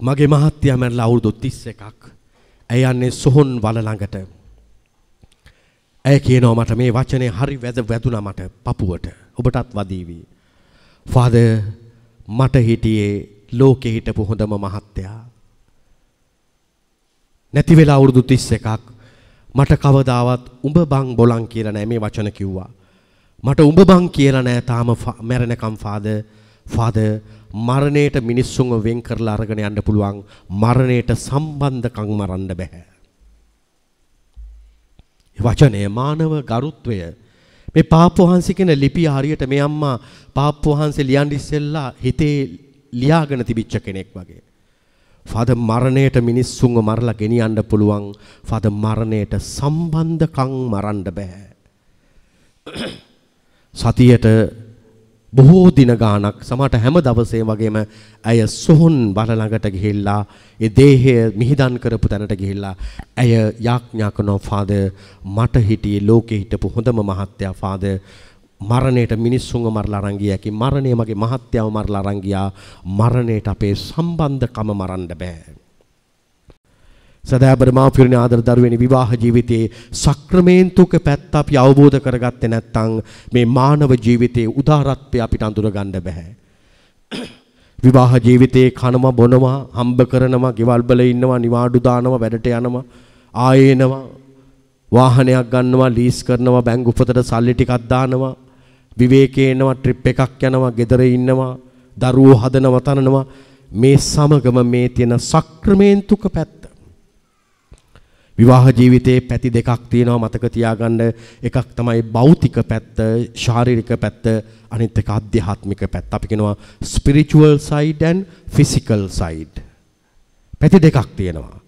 මගේ මහත්තයා මැරිලා අවුරුදු 31ක්. ඇය යන්නේ සොහොන් වල ළඟට. ඇය කියනවා මට මේ වචනේ හරි වැද වැදුනා මට පපුවට. ඔබටත් වදීවි. ෆාදර් මට හිටියේ ලෝකෙ හිටපු හොඳම මහත්තයා. නැති වෙලා අවුරුදු 31ක් මට කවදාවත් උඹ බං බොලන් කියලා නෑ මේ වචන කිව්වා. මට උඹ බං කියලා නෑ තාම මැරෙනකම් ෆාදර් ෆාදර් මරණයට මිනිස්සුන්ව වෙන් කරලා අරගෙන යන්න පුළුවන් මරණයට සම්බන්ධකම් මරන්න බෑ. වචනය මානව ගරුත්වය මේ පාප්පු වහන්සේ කියන ලිපිය හරියට මේ අම්මා පාප්පු වහන්සේ ලියන් ඉස්සෙල්ලා හිතේ ලියාගෙන තිබිච්ච කෙනෙක් වගේ. ෆාද මරණයට මිනිස්සුන්ව මරලා ගෙනියන්න පුළුවන් ෆාද මරණයට සම්බන්ධකම් මරන්න බෑ. සතියට බොහෝ දින ගාණක් සමහරට හැම දවසේම වගේම ඇය සොහොන් බල ළඟට ගිහිල්ලා ඒ දේහය මිහිදන් කරපු තැනට ගිහිල්ලා ඇය යාඥා කරනවා ෆාදර් මට හිටියේ ලෝකේ හිටපු හොඳම මහත්තයා ෆාදර් මරණයට මිනිස්සුන්ව මරලා අරන් ගියා කි මරණය මගේ මහත්යව මරලා අරන් ගියා මරණයට අපේ සම්බන්ධකම මරන්න බෑ. සදාබර මාපියෝනි ආදර දරුවෙනි විවාහ ජීවිතයේ සක්‍රමේන්තුක පැත්ත අපි අවබෝධ කරගත්තේ නැත්නම් මේ මානව ජීවිතයේ උදාරත්වය අපිට අඳුර ගන්න බෑ. විවාහ ජීවිතයේ කනවා බොනවා හම්බ කරනවා ගෙවල් වල ඉන්නවා නිවාඩු දානවා වැඩට යනවා ආයෙනවා වාහනයක් ගන්නවා ලීස් කරනවා බැංකු පොතට සල්ලි ටිකක් දානවා විවේකේ එනවා ට්‍රිප් එකක් යනවා ගෙදර ඉන්නවා දරුවෝ හදනවා තනනවා. මේ සමගම මේ තියෙන සක්‍රමේන්තුක පැත්ත. විවාහ ජීවිතයේ පැති දෙකක් තියෙනවා මතක තියාගන්න. එකක් තමයි භෞතික පැත්ත ශාරීරික පැත්ත අනිත් එක ආධ්‍යාත්මික පැත්ත. අපි කියනවා spiritual side and physical side. පැති දෙකක් තියෙනවා.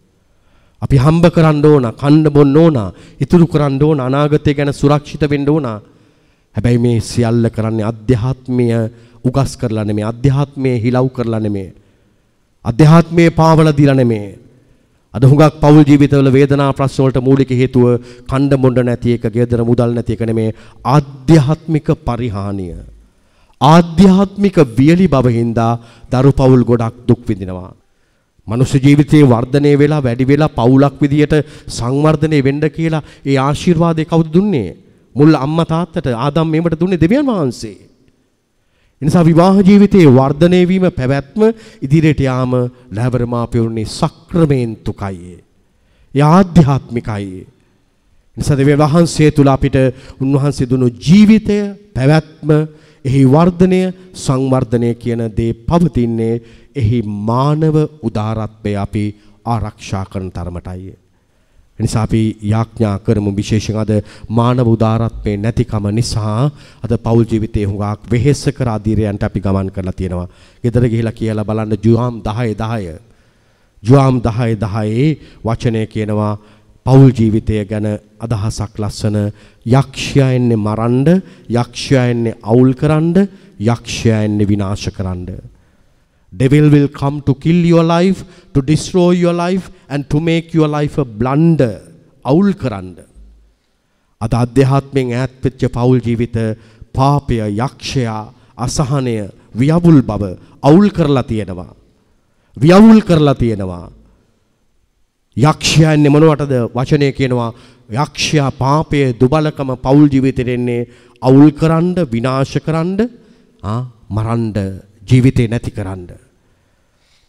අපි හම්බ කරන්න ඕන කන්න බොන්න ඕන ඉතුරු කරන්න ඕන අනාගතය ගැන සුරක්ෂිත වෙන්න ඕන. හැබැයි මේ සියල්ල කරන්නේ අධ්‍යාත්මය උගස් කරලා නෙමෙයි අධ්‍යාත්මය හිලව් කරලා නෙමෙයි අධ්‍යාත්මයේ පාවල දීලා නෙමෙයි අද හුඟක් පෞල් ජීවිතවල වේදනා ප්‍රශ්න වලට මූලික හේතුව කණ්ඩ මොණ්ඩ නැති එක, ගෙදර මුදල් නැති එක නෙමේ ආධ්‍යාත්මික පරිහානිය. ආධ්‍යාත්මික වියලි බව හින්දා දරු පෞල් ගොඩක් දුක් විඳිනවා. මනුෂ්‍ය ජීවිතයේ වර්ධනය වෙලා වැඩි වෙලා පවුලක් විදියට සංවර්ධනය වෙන්න කියලා ඒ ආශිර්වාදය කවුද දුන්නේ? මුල් අම්මා තාත්තට ආදම් මේවට දුන්නේ දෙවියන් වහන්සේ. එනිසා විවාහ ජීවිතයේ වර්ධනය වීම පැවැත්ම ඉදිරියට යාම ලැබර මාපියුන්නේ සක්‍රමේන්තුකයි. ඒ ආධ්‍යාත්මිකයි. එනිසා දෙවියන් වහන්සේ තුල අපිට උන්වහන්සේ දුන්නු ජීවිතය පැවැත්ම එහි වර්ධනය සංවර්ධනය කියන දේ පවතින්නේ එහි මානව උදාරත්වය අපි ආරක්ෂා කරන තරමටයි. එනිසා අපි යාඥා කරමු විශේෂයෙන් අද මානව උදාරත්වයේ නැතිකම නිසා අද පෞල් ජීවිතයේ හුඟක් වෙහෙස කර අධීරයන්ට අපි ගමන් කරලා තියෙනවා. ගෙදර ගිහිලා කියලා බලන්න ජුවාම් 10 10. ජුවාම් 10 10 වචනය කියනවා පෞල් ජීවිතය ගැන අදහසක් ලස්සන යක්ෂයා එන්නේ මරන්න, යක්ෂයා එන්නේ අවුල් කරන්න, යක්ෂයා එන්නේ විනාශ කරන්න. Devil will come to kill your life, to destroy your life and to make your life a blunder. අවුල් කරන්න. අද අධ්‍යාත්මයෙන් ඈත් වෙච්ච පෞල් ජීවිත පාපය, යක්ෂයා, අසහනය, වියවුල් බව අවුල් කරලා තියෙනවා. වියවුල් කරලා තියෙනවා. යක්ෂයන්නේ මොනවටද වචනය කියනවා යක්ෂයා පාපයේ දුබලකම පෞල් ජීවිතෙට එන්නේ අවුල් කරන්න විනාශ කරන්න ආ මරන්න ජීවිතේ නැති කරන්න.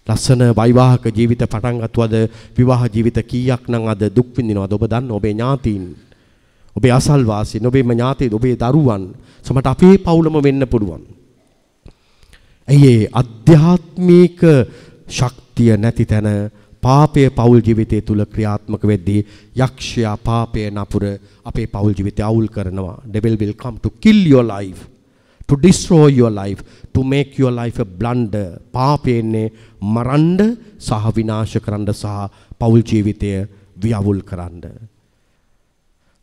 ලස්සන වෛවාහක ජීවිත පටන් ගත්තවද විවාහ ජීවිත කීයක් නම් අද දුක් විඳිනවද ඔබ දන්න ඔබේ ඥාතීන් ඔබේ අසල්වාසීන් ඔබේම ඥාතීන් ඔබේ දරුවන් සමහරට අපේ පවුලම වෙන්න පුළුවන්. ඇයි අධ්‍යාත්මික ශක්තිය නැති තැන පාපය පෞල් ජීවිතය තුල ක්‍රියාත්මක වෙද්දී යක්ෂයා පාපය නපුර අපේ පෞල් ජීවිතය අවුල් කරනවා. devil will come to kill your life to destroy your life to make your life a blunder. පාපයෙන්නේ මරන්න සහ විනාශ කරන්න සහ පෞල් ජීවිතය වියවුල් කරන්න.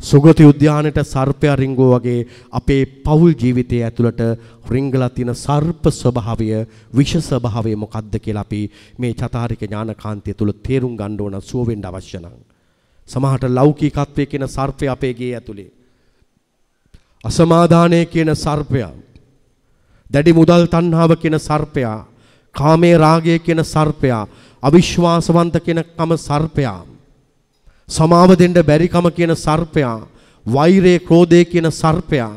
සුගති උද්‍යානයට සර්පයා රිංගෝ වගේ අපේ පෞල් ජීවිතයේ ඇතුළට රිංගලා තියෙන සර්ප ස්වභාවය විෂ ස්වභාවය මොකක්ද කියලා අපි මේ චතාරික ඥානකාන්තිය තුල තේරුම් ගන්න ඕන සුව වෙන්න අවශ්‍ය නම්. සමහරට ලෞකිකත්වයේ කියන සර්පය අපේ ගේ ඇතුලේ. අසමාදානය කියන සර්පයා දැඩි මුදල් තණ්හාව කියන සර්පයා, කාමයේ රාගය කියන සර්පයා, අවිශ්වාසවන්ත කියන කම සර්පයා, සමාව දෙන්න බැරිකම කියන සර්පයා, වෛරය, ක්‍රෝධය කියන සර්පයා.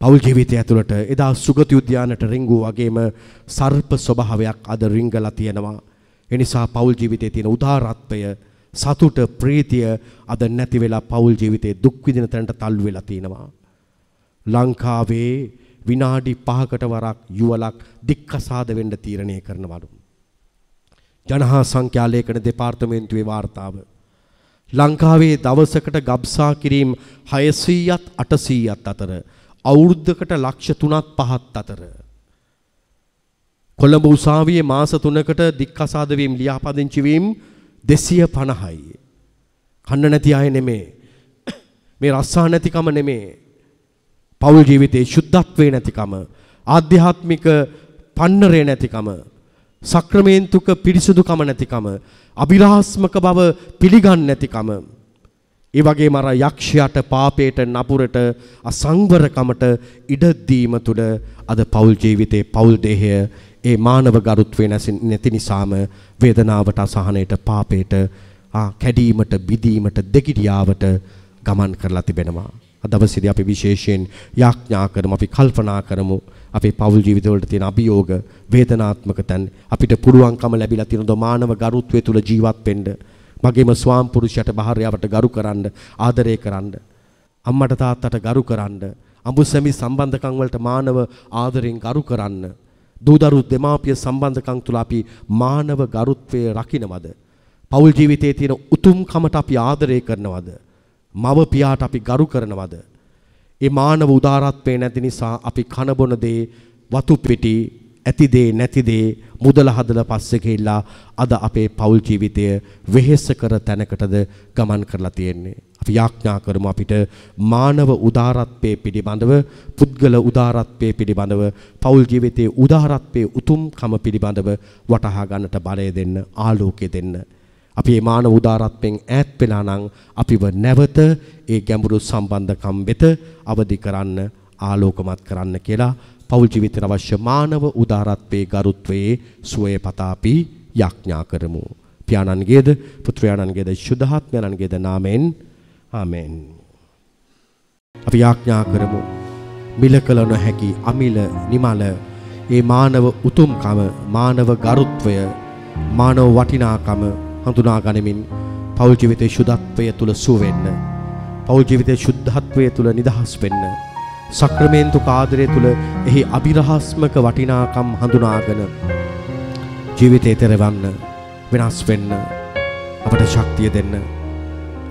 පෞල් ජීවිතය ඇතුළට එදා සුගති උද්‍යානට රිංගු වගේම සර්ප ස්වභාවයක් අද රිංගලා තියෙනවා. එනිසා පෞල් ජීවිතයේ තියෙන උදාරත්වය සතුට ප්‍රීතිය අද නැති වෙලා පෞල් ජීවිතේ දුක් විඳින තැනට තල්ලු වෙලා තිනවා. ලංකාවේ විනාඩි 5කට වරක් යුවලක් දික්කසාද වෙන්න තීරණය කරනවලු. ජනහා සංඛ්‍යා ලේඛන දෙපාර්තමේන්තුවේ වාර්තාව. ලංකාවේ දවසකට ගබ්සා කිරීම 600ත් 800ත් අතර අවුරුද්දකට ලක්ෂ 3ක් 5ක් අතර කොළඹ උසාවියේ මාස 3කට දික්කසාද වීම ලියාපදිංචි වීම 250යි. කන්න නැති අය නෙමේ. මේ රස්සා නැතිකම නෙමේ. පෞල් ජීවිතේ ශුද්ධත්වේ නැතිකම, ආධ්‍යාත්මික පන්නරේ නැතිකම, සක්‍රමේන්තුක පිරිසුදුකම නැතිකම, අභිරහස්මක බව පිළිගන්නේ නැතිකම. ඒ වගේම අර යක්ෂයාට පාපයට නපුරට අසංවරකමට ඉඩ දීම තුළ අද පෞල් ජීවිතේ පෞල් දේහය ඒ මානව ගරුත්වය නැති නිසාම වේදනාවට අසහනයට පාපයට කැඩීමට බිදීමට දෙගිඩියාවට ගමන් කරලා තිබෙනවා. අද දවසේදී අපි විශේෂයෙන් යාඥා කරමු අපි කල්පනා කරමු. අපේ පෞල් ජීවිතවලට තියෙන අභියෝග වේදනාත්මක තැන් අපිට පුළුවන්කම ලැබිලා තියෙන දමානව ගරුත්වය තුල ජීවත් වෙන්න. මගේම ස්වාම් පුරුෂයට භාර්යාවට ගරු කරන්න ආදරය කරන්න. අම්මට තාත්තට ගරු කරන්න. අඹුසැමි සම්බන්ධකම් වලට මානව ආදරෙන් ගරු කරන්න. දූදරු දෙමාපිය සම්බන්ධකම් තුල අපි මානව ගරුත්වයේ රකින්නවද? පෞල් ජීවිතයේ තියෙන උතුම්කමට අපි ආදරය කරනවද? මව පියාට අපි ගරු කරනවද? ඒ මානව උදාරත්වය නැති නිසා අපි කන බොන දේ වතු පිටි ඇති දේ නැති දේ මුදල හදලා පස්සේ ගිහිල්ලා අද අපේ පෞල් ජීවිතය වෙහෙස කර තැනකටද ගමන් කරලා තියෙන්නේ. අපි යාඥා කරමු අපිට මානව උදාරත්වයේ පිළිබඳව පුද්ගල උදාරත්වයේ පිළිබඳව පෞල් ජීවිතයේ උදාරත්වයේ උතුම්කම පිළිබඳව වටහා ගන්නට බලය දෙන්න ආලෝකය දෙන්න. අපි මේ මානව උදාරත්වයෙන් ඈත් වෙලා නම් අපිව නැවත ඒ ගැඹුරු සම්බන්ධකම් වෙත අවදි කරන්න ආලෝකමත් කරන්න කියලා පෞල් ජීවිතයට අවශ්‍ය මානව උදාරත්වයේ ගරුත්වයේ සුවය පතා අපි යාඥා කරමු. පියාණන්ගේද පුත්‍රයාණන්ගේද ශුද්ධාත්මයන්ගේද නාමෙන් ආමෙන්. අපි යාඥා කරමු. මිල කළ නොහැකි අමිල නිමල ඒ මානව උතුම්කම මානව ගරුත්වය මානව වටිනාකම හඳුනා ගනිමින් පෞල් ජීවිතයේ ශුද්ධත්වය තුල සුව වෙන්න. පෞල් ජීවිතයේ ශුද්ධත්වය තුල නිදහස් වෙන්න. සක්‍රමේන්තු කාදරය තුල එහි අභිරහස්මක වටිනාකම් හඳුනාගෙන ජීවිතේ තෙරවන්න වෙනස් වෙන්න අපට ශක්තිය දෙන්න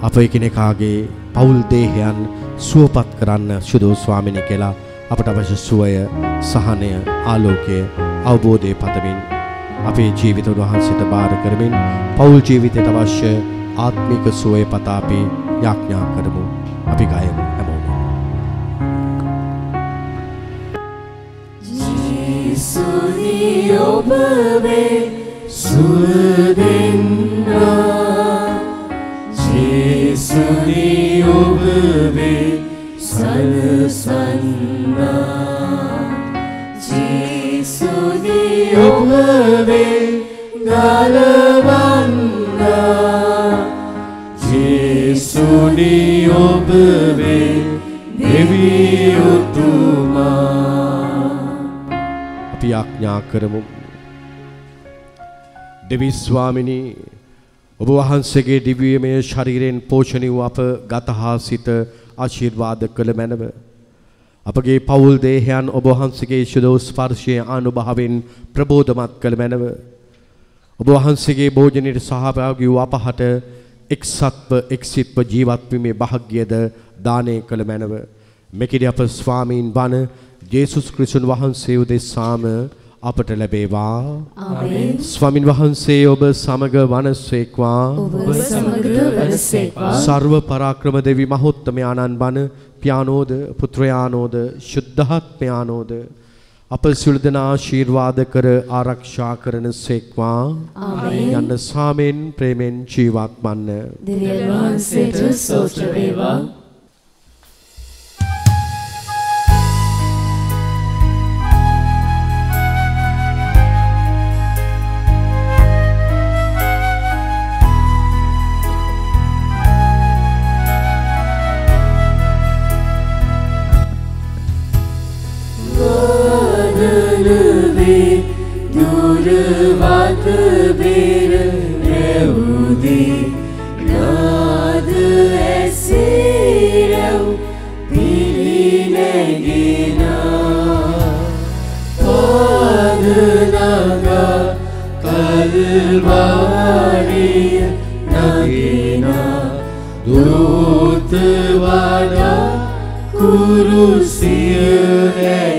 අප එකිනෙකාගේ පෞල් දේහයන් සුවපත් කරන්න සුදු ස්වාමිනී කියලා අපට අවශ්‍ය සුවය සහනය ආලෝකය අවබෝධය පතමින් අපේ ජීවිත වහන්සේට බාර කරමින් පෞල් ජීවිතයට අවශ්‍ය ආත්මික සුවය පතා අපි යාඥා කරමු. අපි ගයමු හැමෝම. ජීසුනි ඔබ වේ සුවදෙන්නා. ජේසුනි ඔබ වේ සලසන්නා ඔබ වේ දෙවියුතුමා. අපි යාඥා කරමු. දෙවි ස්වාමිනී ඔබ වහන්සේගේ දිව්‍යමය ශරීරයෙන් පෝෂණය වූ අප ගතහා සිත ආශිර්වාද කළ මැනව. අපගේ පවුල් දේහයන් ඔබ වහන්සේගේ ශුද්ධ ස්පර්ශයේ අනුභවයෙන් ප්‍රබෝධමත් කළ මැනව. ඔබ වහන්සේගේ භෝජනයේ සහභාගී වූ අපහට එක්සත්ව එක්සිත්ව ජීවත් වීමේ වාග්යද දානය කළ මැනව. මෙකිරි අප ස්වාමීන් වන ජේසුස් ක්‍රිස්තුන් වහන්සේ උදෙසාම අපට ලැබේවා. ස්වාමින් වහන්සේ ඔබ සමග වනසේක්වා. සර්ව පරාක්‍රම දෙවි මහෝත්තමයාණන් බණ පියානෝද පුත්‍රයානෝද ශුද්ධාත්මයානෝද අප සියලු දෙනා ආශිර්වාද කර ආරක්ෂා කරන සේක්වා. ආමෙන්. යන්න සාමෙන් ප්‍රේමෙන් ජීවත් වන්න. දෙවියන් වහන්සේට ස්තෝත්‍ර වේවා වේ දුරවත බෙර රැවුදේ. නාද ඇසේරැව් පිරිනැගෙනා. පාදනගා කල්වාරිය නගෙනා. දෝතවඩා කුරුසිය රැ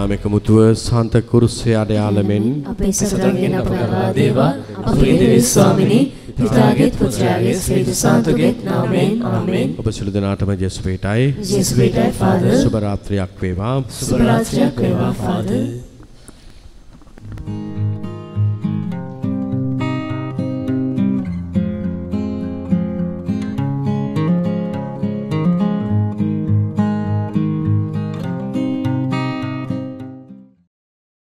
දෙනාම එකමුතුව සාන්ත කුරුස්සේ අඩයාලමෙන් අපේ සතුන්ගෙන් අප කරවා දේවා. අපේ දෙවි ස්වාමිනී පිතාගේත් පුත්‍රයාගේ ස්වීතු සාන්තුගේත් නාමයෙන් ආමෙන්. ඔබ සියලු දෙනාටම ජෙසුපේටයි. ජේසුස්ගේ ෆාදර් සුබ රාත්‍රියක් වේවා. සුබ රාත්‍රියක් වේවා ෆාදර්